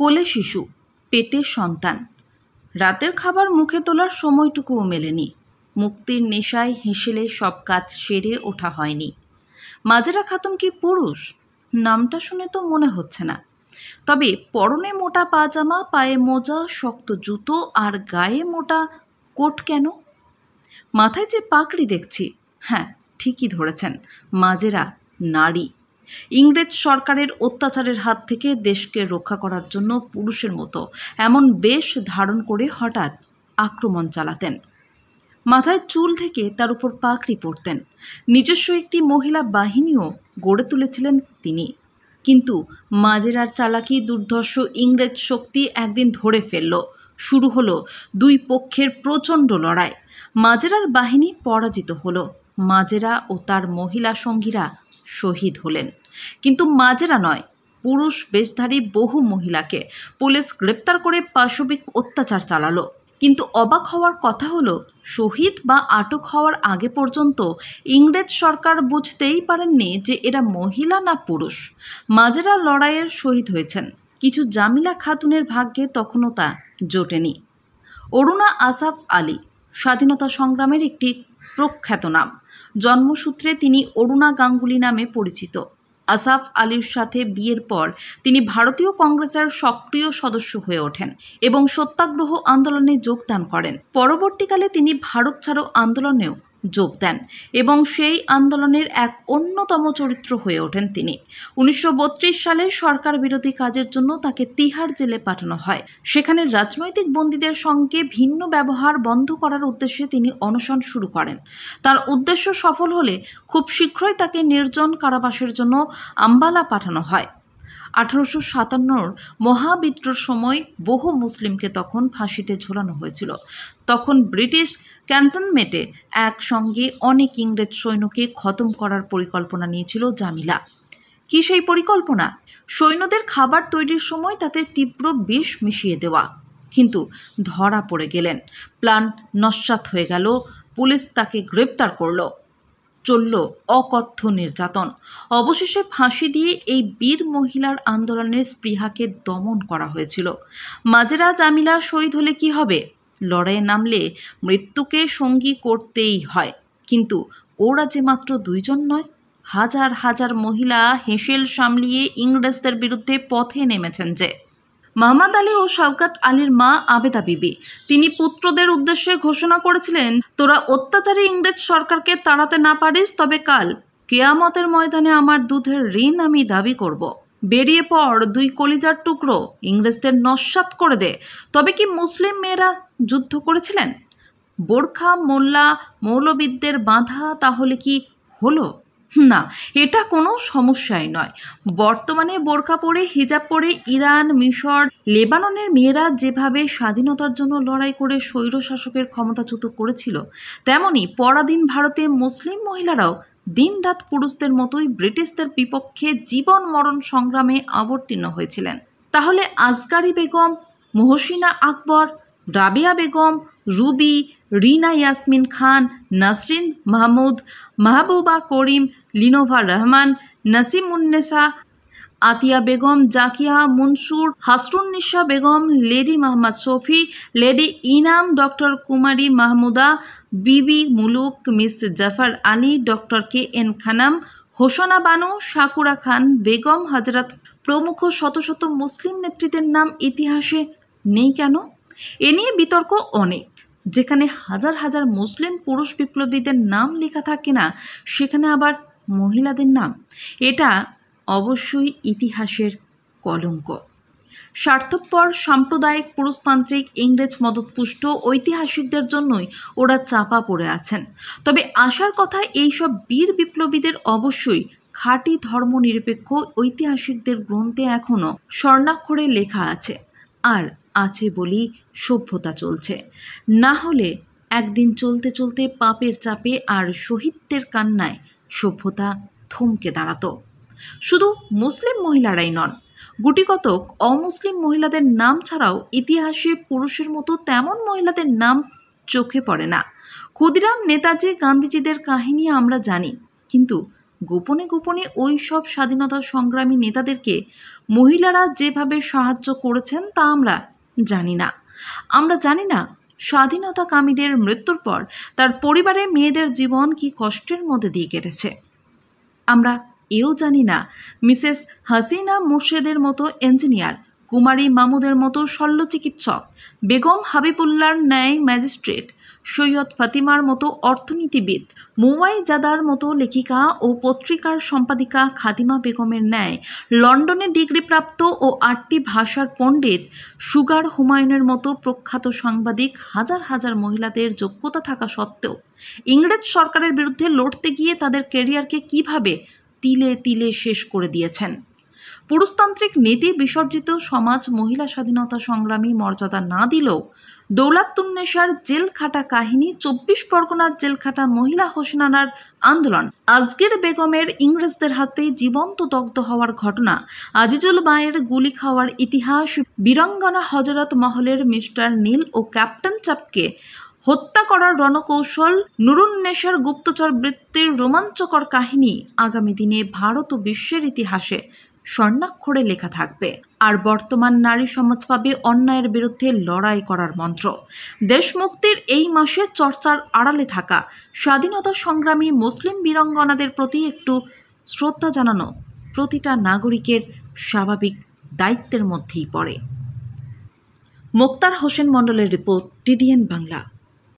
কোলে শিশু পেটে সন্তান। রাতের খাবার মুখে তোলার সময়টুকুও মেলেনি। মুক্তির নেশায় হেসেলে সব কাজ সেরে ওঠা হয়নি। মাজেরা খাতুন কি পুরুষ? নামটা শুনে তো মনে হচ্ছে না। তবে পরনে মোটা পাজামা, পায়ে মোজা, শক্ত জুতো আর গায়ে মোটা কোট কেন? মাথায় যে পাকড়ি দেখছি হ্যাঁ ঠিকই ধরেছেন মাজেরা নারী। ইংরেজ সরকারের অত্যাচারের হাত থেকে দেশকে রক্ষা করার জন্য পুরুষের মতো এমন বেশ ধারণ করে হঠাৎ আক্রমণ চালাতেন। মাথায় চুল থেকে তার উপর পাকড়ি পরতেন। নিজস্ব একটি মহিলা বাহিনীও গড়ে তুলেছিলেন তিনি। কিন্তু মাজেরার চালাকি দুর্ধর্ষ ইংরেজ শক্তি একদিন ধরে ফেলল। শুরু হলো দুই পক্ষের প্রচণ্ড লড়াই। মাজেরার বাহিনী পরাজিত হলো। মাজেরা ও তার মহিলা সঙ্গীরা শহীদ হলেন। কিন্তু মাজেরা নয়, পুরুষ বেশধারী বহু মহিলাকে পুলিশ গ্রেপ্তার করে পাশবিক অত্যাচার চালালো। কিন্তু অবাক হওয়ার কথা হলো, শহীদ বা আটক হওয়ার আগে পর্যন্ত ইংরেজ সরকার বুঝতেই পারেননি যে এরা মহিলা না পুরুষ। মাজেরা লড়াইয়ের শহীদ হয়েছেন। কিছু জামিলা খাতুনের ভাগ্যে তখনও তা জোটেনি। অরুণা আসাফ আলী স্বাধীনতা সংগ্রামের একটি প্রখ্যাত নাম। জন্মসূত্রে তিনি অরুণা গাঙ্গুলি নামে পরিচিত। আসাফ আলীর সাথে বিয়ের পর তিনি ভারতীয় কংগ্রেসের সক্রিয় সদস্য হয়ে ওঠেন এবং সত্যাগ্রহ আন্দোলনে যোগদান করেন। পরবর্তীকালে তিনি ভারত ছাড়ো আন্দোলনেও যোগ দেন এবং সেই আন্দোলনের এক অন্যতম চরিত্র হয়ে ওঠেন তিনি। উনিশশো বত্রিশ সালে সরকার বিরোধী কাজের জন্য তাকে তিহার জেলে পাঠানো হয়। সেখানে রাজনৈতিক বন্দীদের সঙ্গে ভিন্ন ব্যবহার বন্ধ করার উদ্দেশ্যে তিনি অনশন শুরু করেন। তার উদ্দেশ্য সফল হলে খুব শীঘ্রই তাকে নির্জন কারাবাসের জন্য আম্বালা পাঠানো হয়। আঠারোশো সাতান্নর মহাবিদ্রোর সময় বহু মুসলিমকে তখন ফাঁসিতে ঝোলানো হয়েছিল। তখন ব্রিটিশ ক্যান্টনমেন্টে একসঙ্গে অনেক ইংরেজ সৈন্যকে খতম করার পরিকল্পনা নিয়েছিল জামিলা। কি সেই পরিকল্পনা? সৈন্যদের খাবার তৈরির সময় তাতে তীব্র বিষ মিশিয়ে দেওয়া। কিন্তু ধরা পড়ে গেলেন। প্ল্যান নস্বাত হয়ে গেল, পুলিশ তাকে গ্রেপ্তার করল। চলল অকথ্য নির্যাতন। অবশেষে ফাঁসি দিয়ে এই বীর মহিলার আন্দোলনের স্পৃহাকে দমন করা হয়েছিল। মাজেরা জামিলা শহীদ হলে কি হবে? লড়াইয়ে নামলে মৃত্যুকে সঙ্গী করতেই হয়। কিন্তু ওরা যে মাত্র দুইজন নয়, হাজার হাজার মহিলা হেসেল সামলিয়ে ইংরেজদের বিরুদ্ধে পথে নেমেছেন যে। মাহমাদ আলী ও শওকাত আলীর মা আবেদা বিবি। তিনি পুত্রদের উদ্দেশ্যে ঘোষণা করেছিলেন, তোরা অত্যাচারী ইংরেজ সরকারকে তাড়াতে না পারিস, তবে কাল কেয়ামতের ময়দানে আমার দুধের ঋণ আমি দাবি করব। বেরিয়ে পড় দুই কলিজার টুকরো, ইংরেজদের নস্বাত করে দে। তবে কি মুসলিম মেয়েরা যুদ্ধ করেছিলেন? বোরখা, মোল্লা, মৌলবিদদের বাঁধা তাহলে কি হলো? না, এটা কোনো সমস্যাই নয়। বর্তমানে বোরকা পরে, হিজাব পরে, ইরান, মিশর, লেবাননের মেয়েরা যেভাবে স্বাধীনতার জন্য লড়াই করে স্বৈর শাসকের ক্ষমতাচ্যুত করেছিল, তেমনি পরাধীন ভারতে মুসলিম মহিলারাও দিনরাত পুরুষদের মতোই ব্রিটিশদের বিপক্ষে জীবন মরণ সংগ্রামে অবতীর্ণ হয়েছিলেন। তাহলে Asgari Begum, Mohsina Akbar, Rabia Begum, Ruby Rina Yasmin Khan, Nasrin Mahmud, Mahbuba Karim, Linova Rahman Nasimunnesa Atia Begum, Zakia Mansur Hasrunnisa Begum, lady Mohammad Shafi lady Inam, doctor Kumari Mahmuda, Bibi Muluk, miss Jafar Ali, doctor K N Khanam, Hosna Banu, Shakura Khan, Begum Hazrat প্রমুখ শত শত মুসলিম নেতৃত্বের নাম ইতিহাসে নেই কেন? এ নিয়ে বিতর্ক অনেক। যেখানে হাজার হাজার মুসলিম পুরুষ বিপ্লবীদের নাম লেখা থাকে না, সেখানে আবার মহিলাদের নাম। এটা অবশ্যই ইতিহাসের কলঙ্ক। স্বার্থপর, সাম্প্রদায়িক, পুরুষতান্ত্রিক, ইংরেজ মদতপুষ্ট ঐতিহাসিকদের জন্যই ওরা চাপা পড়ে আছেন। তবে আসার কথা এইসব বীর বিপ্লবীদের অবশ্যই খাঁটি ধর্মনিরপেক্ষ ঐতিহাসিকদের গ্রন্থে এখনও স্বর্ণাক্ষরে লেখা আছে। আর আছে বলি সভ্যতা চলছে। না হলে একদিন চলতে চলতে পাপের চাপে আর শহীদদের কান্নায় সভ্যতা থমকে দাঁড়াতো। শুধু মুসলিম মহিলারাই নন, গুটিকতক অমুসলিম মহিলাদের নাম ছাড়াও ইতিহাসে পুরুষের মতো তেমন মহিলাদের নাম চোখে পড়ে না। ক্ষুদিরাম নেতাজি গান্ধীজিদের কাহিনী আমরা জানি, কিন্তু গোপনে গোপনে ওই সব স্বাধীনতা সংগ্রামী নেতাদেরকে মহিলারা যেভাবে সাহায্য করেছেন তা আমরা জানি না। আমরা জানি না স্বাধীনতাকামীদের মৃত্যুর পর তার পরিবারে মেয়েদের জীবন কি কষ্টের মধ্যে দিয়ে কেটেছে। আমরা এও জানি না মিসেস হাসিনা মুর্শেদের মতো ইঞ্জিনিয়ার কুমারী মামুদের মতো শল্য চিকিৎসক। বেগম হাবিবুল্লার ন্যায় ম্যাজিস্ট্রেট। সৈয়দ ফাতিমার মতো অর্থনীতিবিদ। মুম্বাই জাদার মতো লেখিকা ও পত্রিকার সম্পাদিকা খাদিমা বেগমের ন্যায়। লন্ডনে ডিগ্রিপ্রাপ্ত ও আটটি ভাষার পণ্ডিত। সুগার হুমায়ুনের মতো প্রখ্যাত সাংবাদিক হাজার হাজার মহিলাদের যোগ্যতা থাকা সত্ত্বেও। ইংরেজ সরকারের বিরুদ্ধে লড়তে গিয়ে তাদের কেরিয়ারকে কীভাবে তিলে তিলে শেষ করে দিয়েছেন? পুরুষতান্ত্রিক নীতি বিসর্জিত সমাজ মহিলা স্বাধীনতা সংগ্রামী মর্যাদা না দিলেও দৌলাতুন্নেশার জেল খাটা কাহিনী, চব্বিশ পরগনার জেল খাটা মহিলা হোসেনানার আন্দোলন আজকের বেগমের ইংরেজদের হাতে জীবন্ত দগ্ধ হওয়ার ঘটনা, আজিজুল বায়ের গুলি খাওয়ার ইতিহাস, বীরাঙ্গনা হজরত মহলের মিস্টার নীল ও ক্যাপ্টেন চাপকে হত্যা করার রণকৌশল, নুরুন্নেশার গুপ্তচর বৃত্তির রোমাঞ্চকর কাহিনী আগামী দিনে ভারত ও বিশ্বের ইতিহাসে স্বর্ণাক্ষরে লেখা থাকবে। আর বর্তমান নারী সমাজ পাবে অন্যায়ের বিরুদ্ধে লড়াই করার মন্ত্র। দেশ মুক্তির এই মাসে চর্চার আড়ালে থাকা স্বাধীনতা সংগ্রামী মুসলিম বীরাঙ্গনাদের প্রতি একটু শ্রদ্ধা জানানো প্রতিটা নাগরিকের স্বাভাবিক দায়িত্বের মধ্যেই পড়ে। মোক্তার হোসেন মণ্ডলের রিপোর্ট টিডিএন বাংলা।